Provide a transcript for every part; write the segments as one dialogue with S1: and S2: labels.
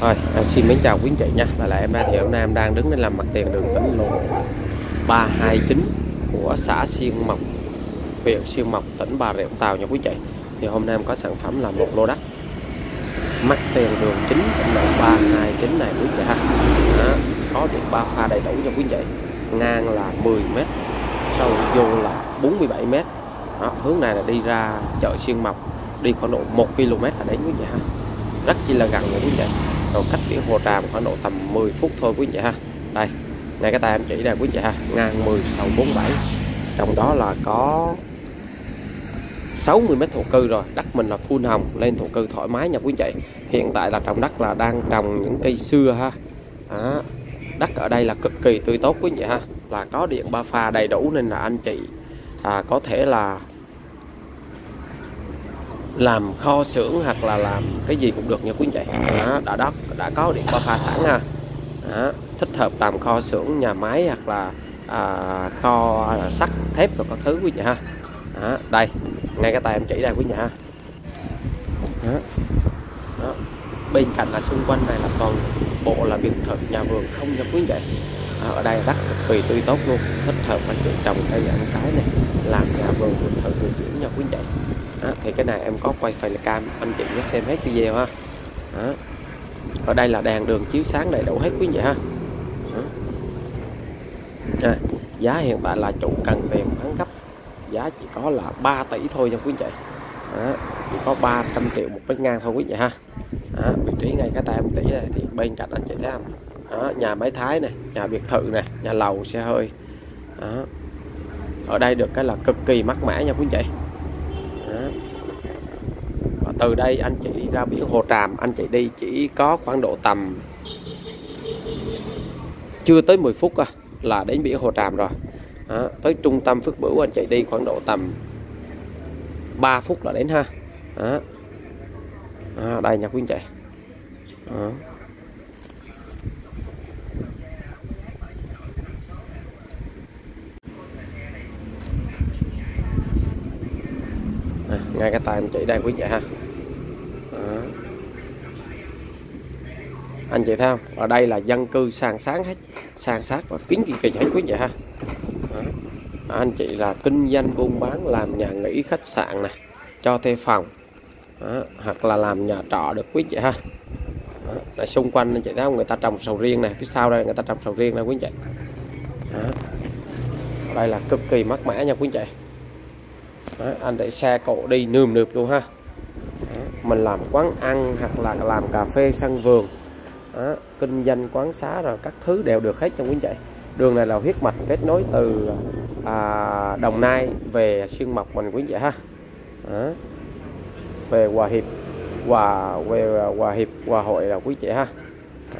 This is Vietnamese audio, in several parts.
S1: Rồi, em xin mến chào quý anh chị nha. Là lại em ra thì hôm nay em đang đứng để làm mặt tiền đường tỉnh lộ 329 của xã Xuyên Mộc, huyện Xuyên Mộc, tỉnh Bà Rịa Vũng Tàu nha quý anh chị. Thì hôm nay em có sản phẩm là một lô đất mặt tiền đường chính tỉnh lộ 329 này quý anh chị ha. Đó, có được ba pha đầy đủ nha quý anh chị. Ngang là 10 m, sâu vô là 47 m. Đó, hướng này là đi ra chợ Xuyên Mộc, đi khoảng độ 1 km là đến quý anh chị ha. Rất chi là gần nha quý anh còn cách biển Hồ Tràm khoảng độ tầm 10 phút thôi quý anh chị ha. Đây ngay cái tay em chỉ đây quý anh chị ha ngang 10 47 trong đó là có 60 mét thổ cư rồi đất mình là full hồng lên thổ cư thoải mái nha quý anh chị. Hiện tại là trong đất là đang trồng những cây xưa ha. Đó. đất ở đây là cực kỳ tươi tốt quý anh chị ha. Là có điện ba pha đầy đủ nên là anh chị à, có thể là làm kho xưởng hoặc là làm cái gì cũng được nha quý anh chị. Đó, đã đất đã có điện qua pha sẵn ha đó, thích hợp làm kho xưởng nhà máy hoặc là à, kho à, sắt thép rồi các thứ quý nhà ha. Đó, đây ngay cái tay em chỉ đây quý nhà ha. Đó. Đó. bên cạnh là xung quanh này là toàn bộ là biệt thự nhà vườn không nha quý anh chị. Ở đây đất cực kỳ tươi tốt luôn thích hợp anh chị trồng cây ăn trái này làm nhà vườn biệt thự vườn dưỡng nha quý anh chị đó, thì cái này em có quay cam anh chị nhớ xem hết video ha đó. ở đây là đèn đường chiếu sáng đầy đủ hết quý vị ha đó. giá hiện tại là chủ cần tiền bán gấp giá chỉ có là 3 tỷ thôi nha quý vị đó. chỉ có 300 triệu một mét ngang thôi quý vị ha đó. vị trí ngay cái tay em tỷ này thì bên cạnh anh chị thấy không đó. nhà máy thái này nhà biệt thự này nhà lầu xe hơi đó. ở đây được cái là cực kỳ mắc mẻ nha quý vị từ đây anh chị đi ra biển Hồ Tràm anh chị đi chỉ có khoảng độ tầm chưa tới 10 phút à, là đến biển Hồ Tràm rồi. À, tới trung tâm Phước Bửu anh chị đi khoảng độ tầm 3 phút là đến ha. À, À, đây nha quý anh chị. À, ngay cái tay anh chị đây quý vị ha à anh chị thấy không? Ở đây là dân cư sàn sáng hết sàn sát và kín kỳ kỳ hết quý vị ha. Đó. anh chị là kinh doanh buôn bán làm nhà nghỉ khách sạn này cho thuê phòng. Đó, hoặc là làm nhà trọ được quý chị ha. Đó, là xung quanh anh chị thấy không? Người ta trồng sầu riêng này phía sau đây người ta trồng sầu riêng này quý chị đó. đây là cực kỳ mát mẻ nha quý chị đó, anh để xe cộ đi nườm nượp luôn ha. Đó, mình làm quán ăn hoặc là làm cà phê sân vườn đó, kinh doanh quán xá rồi các thứ đều được hết trong quý chị đường này là huyết mạch kết nối từ à, Đồng Nai về Xuyên Mộc mình quý chị ha đó. về Hòa Hiệp Hòa về Hòa Hiệp Hòa Hội là quý chị ha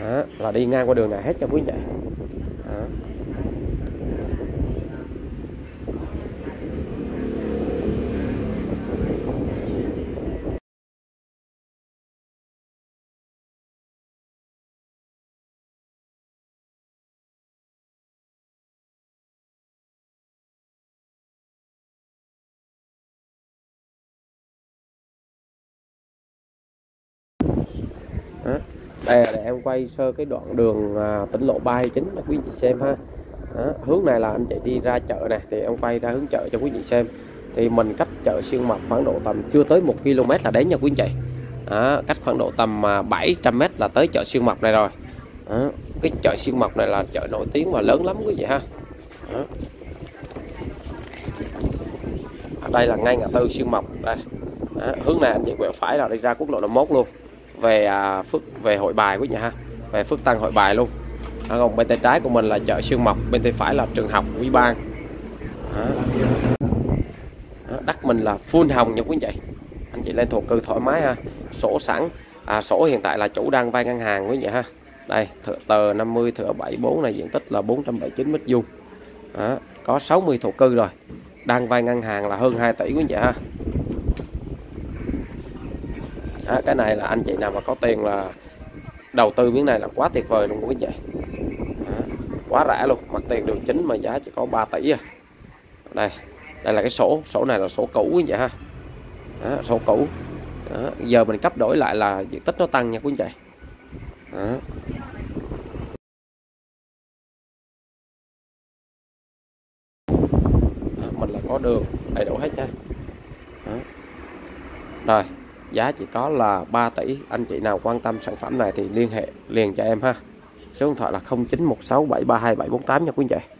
S1: đó. là đi ngang qua đường này hết cho quý chị đó. Đó. đây là để em quay sơ cái đoạn đường à, tỉnh lộ 329 cho quý vị xem ha Đó. hướng này là anh chạy đi ra chợ này thì em quay ra hướng chợ cho quý vị xem thì mình cách chợ xuyên mộc khoảng độ tầm chưa tới một km là đến nha quý chị Đó. cách khoảng độ tầm à, 700m là tới chợ xuyên mộc này rồi Đó. cái chợ xuyên mộc này là chợ nổi tiếng và lớn lắm quý vị ha Đó. ở đây là ngay ngã tư xuyên mộc đây Đó. hướng này anh chị quẹo phải là đi ra quốc lộ 51 luôn về à, phước về hội bài quý vị ha. Về phước tăng hội bài luôn. À, còn bên tay trái của mình là chợ Sương mộc bên tay phải là trường học quý ban đó. Đó, đất mình là full hồng nha quý vị anh chị lên thổ cư thoải mái ha. Sổ sẵn. À, sổ hiện tại là chủ đang vay ngân hàng quý vị ha. Đây thửa tờ 50 thửa 74 này diện tích là 479 mét vuông. Đó, có 60 thổ cư rồi. Đang vay ngân hàng là hơn 2 tỷ quý vị ha đó, cái này là anh chị nào mà có tiền là đầu tư miếng này là quá tuyệt vời luôn quý vị. Chị, quá rẻ luôn mặt tiền đường chính mà giá chỉ có 3 tỷ à. Đây đây là cái sổ sổ này là sổ cũ quý vị ha. Đó, sổ cũ. Đó, giờ mình cấp đổi lại là diện tích nó tăng nha quý vị. Đó. Đó, mình là có đường đầy đủ hết nha. Đó. rồi giá chỉ có là 3 tỷ. Anh chị nào quan tâm sản phẩm này thì liên hệ liền cho em ha. Số điện thoại là 0916732748 nha quý anh chị.